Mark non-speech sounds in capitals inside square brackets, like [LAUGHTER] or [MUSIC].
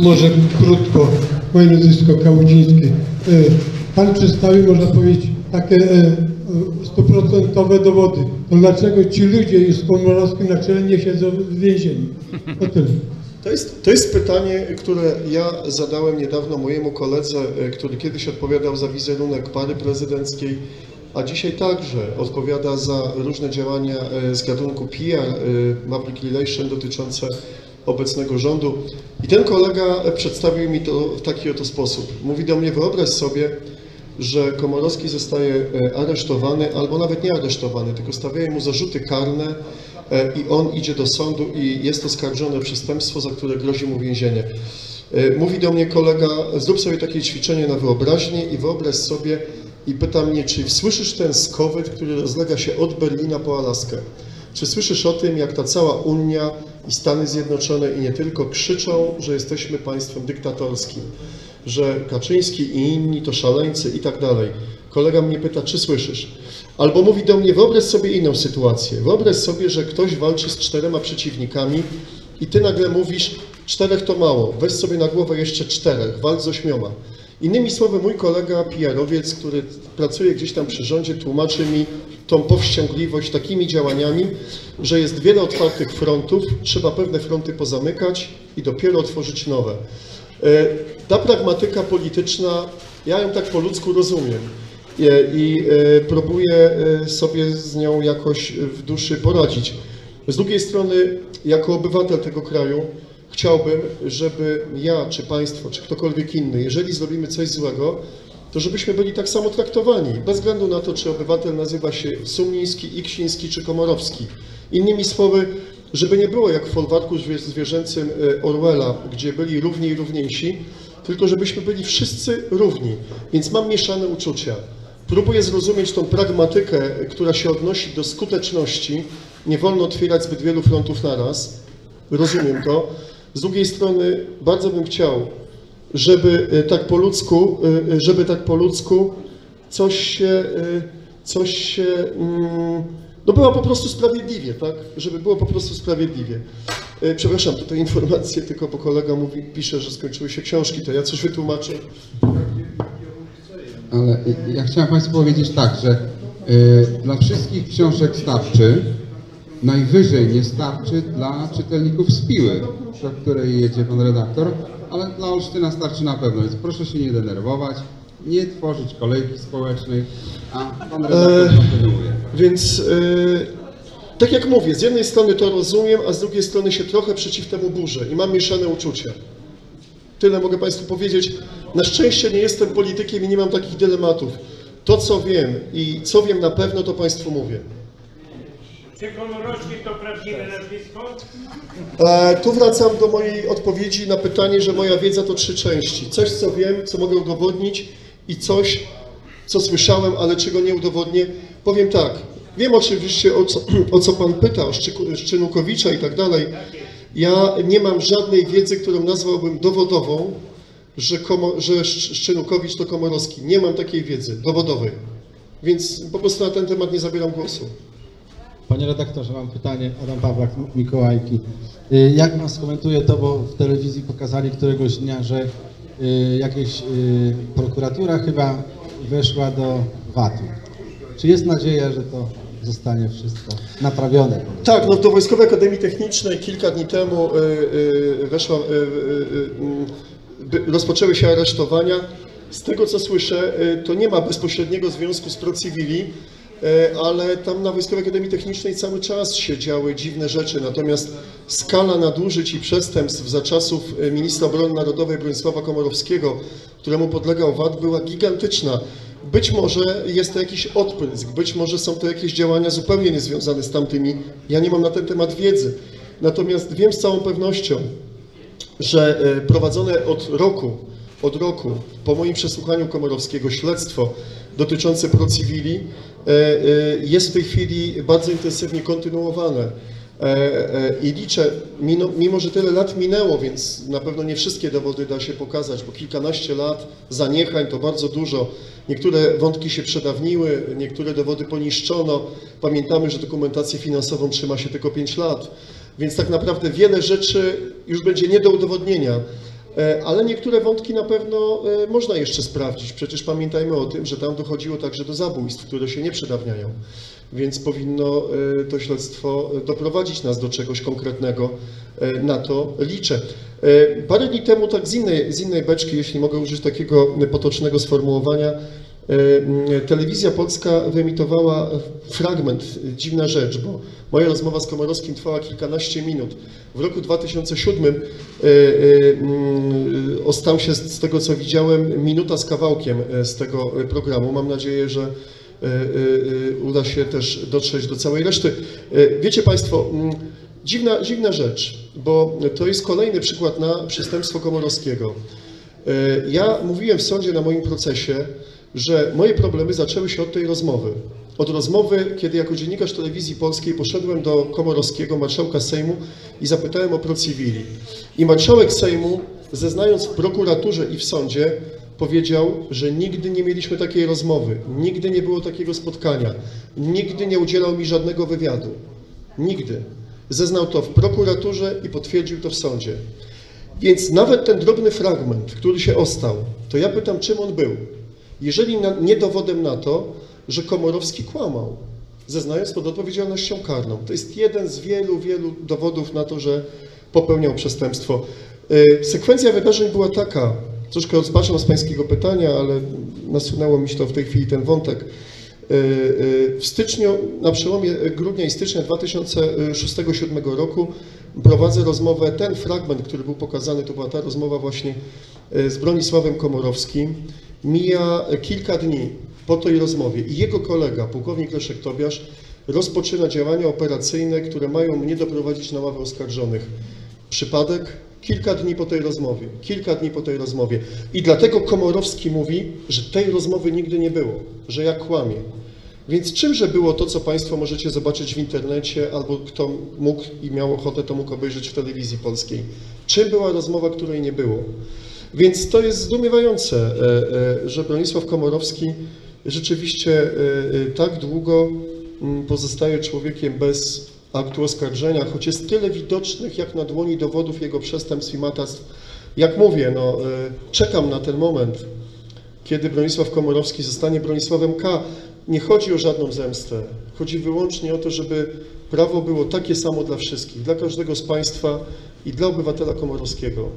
Może krótko, moje nazwisko Kałudziński. E, Pan przedstawił, można powiedzieć, takie e, e, stuprocentowe dowody. To dlaczego ci ludzie z Komorowskim na czele nie siedzą w więzieniu? To tyle. To jest, to jest pytanie, które ja zadałem niedawno mojemu koledze, który kiedyś odpowiadał za wizerunek pary prezydenckiej, a dzisiaj także odpowiada za różne działania z gatunku PR, public relation dotyczące obecnego rządu. I ten kolega przedstawił mi to w taki oto sposób. Mówi do mnie, wyobraź sobie, że Komorowski zostaje e, aresztowany, albo nawet nie aresztowany, tylko stawiają mu zarzuty karne e, i on idzie do sądu i jest oskarżony o przestępstwo, za które grozi mu więzienie. E, Mówi do mnie kolega, zrób sobie takie ćwiczenie na wyobraźnię i wyobraź sobie i pyta mnie, czy słyszysz ten skowyt, który rozlega się od Berlina po Alaskę? Czy słyszysz o tym, jak ta cała Unia i Stany Zjednoczone i nie tylko krzyczą, że jesteśmy państwem dyktatorskim? że Kaczyński i inni to szaleńcy i tak dalej. Kolega mnie pyta, czy słyszysz? Albo mówi do mnie, wyobraź sobie inną sytuację. Wyobraź sobie, że ktoś walczy z czterema przeciwnikami i ty nagle mówisz, czterech to mało, weź sobie na głowę jeszcze czterech, walcz z ośmioma. Innymi słowy, mój kolega PR-owiec, który pracuje gdzieś tam przy rządzie, tłumaczy mi tą powściągliwość takimi działaniami, że jest wiele otwartych frontów, trzeba pewne fronty pozamykać i dopiero otworzyć nowe. E, Ta pragmatyka polityczna, ja ją tak po ludzku rozumiem e, i e, próbuję sobie z nią jakoś w duszy poradzić. Z drugiej strony, jako obywatel tego kraju, chciałbym, żeby ja, czy państwo, czy ktokolwiek inny, jeżeli zrobimy coś złego, to żebyśmy byli tak samo traktowani, bez względu na to, czy obywatel nazywa się Sumniński, Iksiński czy Komorowski. Innymi słowy, żeby nie było jak w folwarku zwie- zwierzęcym e, Orwella, gdzie byli równi i równiejsi, tylko żebyśmy byli wszyscy równi. Więc mam mieszane uczucia. Próbuję zrozumieć tą pragmatykę, która się odnosi do skuteczności. Nie wolno otwierać zbyt wielu frontów naraz. Rozumiem to. Z drugiej strony bardzo bym chciał, żeby e, tak po ludzku, e, e, żeby tak po ludzku coś się, coś się, mm, no było po prostu sprawiedliwie, tak? Żeby było po prostu sprawiedliwie. Przepraszam, tutaj informacje, tylko bo kolega mówi, pisze, że skończyły się książki, to ja coś wytłumaczę. Ale ja chciałem Państwu powiedzieć tak, że dla wszystkich książek starczy, najwyżej nie starczy dla czytelników z Piły, do której jedzie Pan redaktor, ale dla Olsztyna starczy na pewno, więc proszę się nie denerwować, nie tworzyć kolejki społecznej, a Pan redaktor kontynuuje. Więc e, tak jak mówię, z jednej strony to rozumiem, a z drugiej strony się trochę przeciw temu burzę i mam mieszane uczucia. Tyle mogę Państwu powiedzieć. Na szczęście nie jestem politykiem i nie mam takich dylematów. To, co wiem i co wiem na pewno, to Państwu mówię. Czy Komorowski to prawdziwe nazwisko? E, tu wracam do mojej odpowiedzi na pytanie, że moja wiedza to trzy części. Coś, co wiem, co mogę udowodnić i coś, co słyszałem, ale czego nie udowodnię. Powiem tak, wiem oczywiście o co, [CLEARS THROAT] o co Pan pyta, o Szczynukowicza i tak dalej. Ja nie mam żadnej wiedzy, którą nazwałbym dowodową, że, komo, że Szcz- Szczynukowicz to Komorowski. Nie mam takiej wiedzy dowodowej. Więc po prostu na ten temat nie zabieram głosu. Panie redaktorze, mam pytanie. Adam Pawlak, Mikołajki. Y, Jak pan skomentuje to, bo w telewizji pokazali któregoś dnia, że y, jakieś y, prokuratura chyba weszła do VAT-u. Czy jest nadzieja, że to zostanie wszystko naprawione? Tak, no do Wojskowej Akademii Technicznej kilka dni temu weszła, rozpoczęły się aresztowania. Z tego co słyszę, to nie ma bezpośredniego związku z ProCivili, y, ale tam na Wojskowej Akademii Technicznej cały czas się działy dziwne rzeczy. Natomiast skala nadużyć i przestępstw za czasów y, ministra obrony narodowej Bronisława Komorowskiego, któremu podlegał VAT, była gigantyczna. Być może jest to jakiś odprysk, być może są to jakieś działania zupełnie niezwiązane z tamtymi. Ja nie mam na ten temat wiedzy. Natomiast wiem z całą pewnością, że e, prowadzone od roku, od roku, po moim przesłuchaniu Komorowskiego, śledztwo dotyczące procywili e, e, jest w tej chwili bardzo intensywnie kontynuowane. E, I liczę, mimo że tyle lat minęło, więc na pewno nie wszystkie dowody da się pokazać, bo kilkanaście lat zaniechań to bardzo dużo. Niektóre wątki się przedawniły, niektóre dowody poniszczono. Pamiętamy, że dokumentację finansową trzyma się tylko 5 lat. Więc tak naprawdę wiele rzeczy już będzie nie do udowodnienia. E, Ale niektóre wątki na pewno e, można jeszcze sprawdzić. Przecież pamiętajmy o tym, że tam dochodziło także do zabójstw, które się nie przedawniają. Więc powinno e, to śledztwo doprowadzić nas do czegoś konkretnego. Na to liczę. Parę dni temu, tak z innej, z innej beczki, jeśli mogę użyć takiego potocznego sformułowania, telewizja polska wyemitowała fragment, e, dziwna rzecz, bo moja rozmowa z Komorowskim trwała kilkanaście minut. W roku 2007 e, e, ostał się z tego, co widziałem, minuta z kawałkiem e, z tego e, programu. Mam nadzieję, że e, e, e, uda się też dotrzeć do całej reszty. E, Wiecie Państwo, dziwna, dziwna rzecz, bo to jest kolejny przykład na przestępstwo Komorowskiego. E, Ja mówiłem w sądzie na moim procesie, że moje problemy zaczęły się od tej rozmowy. Od rozmowy, kiedy jako dziennikarz telewizji polskiej poszedłem do Komorowskiego, marszałka Sejmu i zapytałem o procywili. I marszałek Sejmu, zeznając w prokuraturze i w sądzie, powiedział, że nigdy nie mieliśmy takiej rozmowy, nigdy nie było takiego spotkania, nigdy nie udzielał mi żadnego wywiadu. Nigdy. Zeznał to w prokuraturze i potwierdził to w sądzie. Więc nawet ten drobny fragment, który się ostał, to ja pytam, czym on był? Jeżeli na, nie dowodem na to, że Komorowski kłamał, zeznając pod odpowiedzialnością karną. To jest jeden z wielu, wielu dowodów na to, że popełniał przestępstwo. Y, Sekwencja wydarzeń była taka, troszkę odpatrzę z pańskiego pytania, ale nasunęło mi się to w tej chwili ten wątek. Y, y, W styczniu, na przełomie grudnia i stycznia 2006-2007 roku prowadzę rozmowę, ten fragment, który był pokazany, to była ta rozmowa właśnie z Bronisławem Komorowskim. Mija kilka dni po tej rozmowie i jego kolega, pułkownik Leszek Tobiasz, rozpoczyna działania operacyjne, które mają mnie doprowadzić na ławę oskarżonych. Przypadek? Kilka dni po tej rozmowie. Kilka dni po tej rozmowie. I dlatego Komorowski mówi, że tej rozmowy nigdy nie było, że ja kłamie. Więc czymże było to, co Państwo możecie zobaczyć w internecie, albo kto mógł i miał ochotę, to mógł obejrzeć w telewizji polskiej? Czym była rozmowa, której nie było? Więc to jest zdumiewające, e, e, że Bronisław Komorowski rzeczywiście e, tak długo mm, pozostaje człowiekiem bez aktu oskarżenia, choć jest tyle widocznych jak na dłoni dowodów jego przestępstw i matactw. Jak mówię, no, czekam na ten moment, kiedy Bronisław Komorowski zostanie Bronisławem K. Nie chodzi o żadną zemstę. Chodzi wyłącznie o to, żeby prawo było takie samo dla wszystkich, dla każdego z Państwa i dla obywatela Komorowskiego.